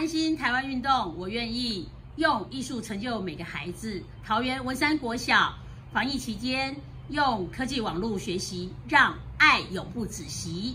安心台湾运动，我愿意用艺术成就每个孩子。桃园文山国小防疫期间，用科技网络学习，让爱永不止息。